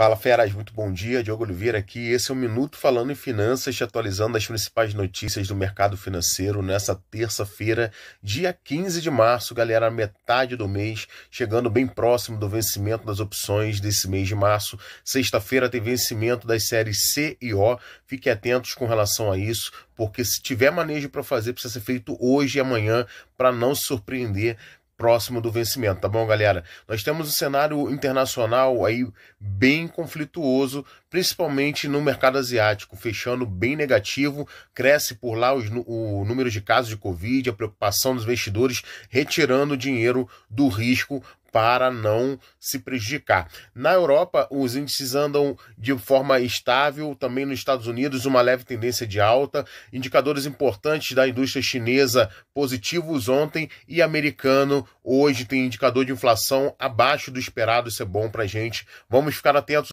Fala feras, muito bom dia. Diogo Oliveira aqui. Esse é o Minuto Falando em Finanças, te atualizando as principais notícias do mercado financeiro nessa terça-feira, dia 15 de março, galera, metade do mês, chegando bem próximo do vencimento das opções desse mês de março. Sexta-feira tem vencimento das séries C e O. Fiquem atentos com relação a isso, porque se tiver manejo para fazer, precisa ser feito hoje e amanhã para não se surpreender próximo do vencimento, tá bom, galera? Nós temos um cenário internacional aí bem conflituoso, principalmente no mercado asiático, fechando bem negativo, cresce por lá os, o número de casos de Covid, a preocupação dos investidores retirando dinheiro do risco para não se prejudicar. Na Europa, os índices andam de forma estável, também nos Estados Unidos, uma leve tendência de alta, indicadores importantes da indústria chinesa positivos ontem e americano hoje tem indicador de inflação abaixo do esperado, isso é bom para gente. Vamos ficar atentos